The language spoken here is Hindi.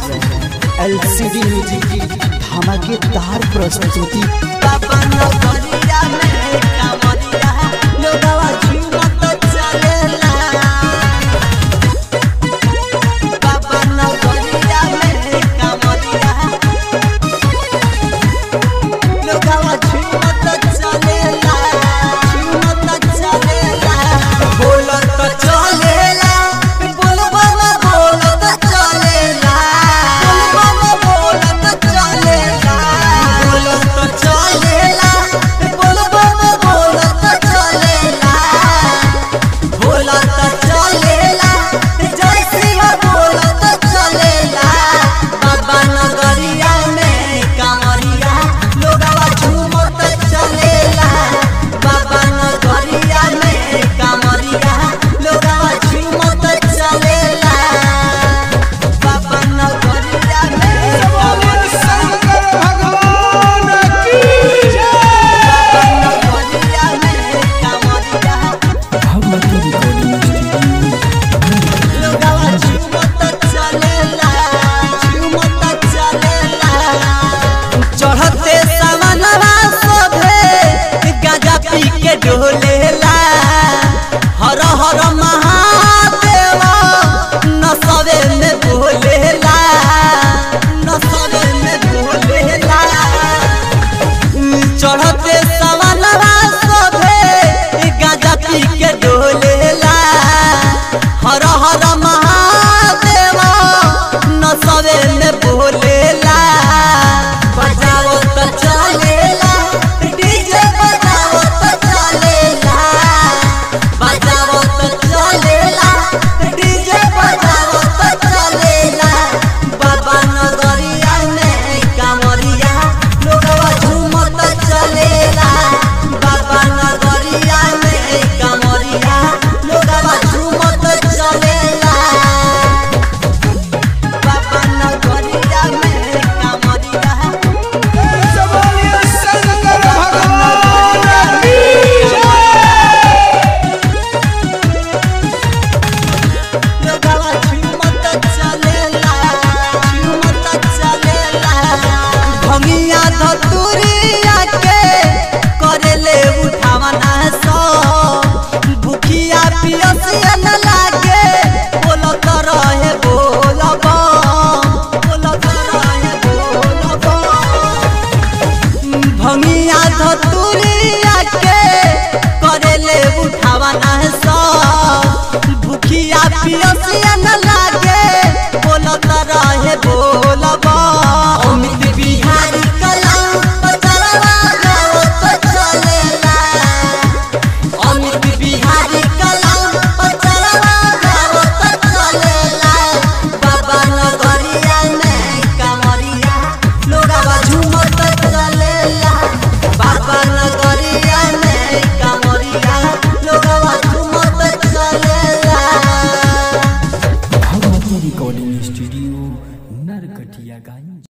एलसीडी म्यूज़िक की धमाकेदार प्रस्तुति। 干净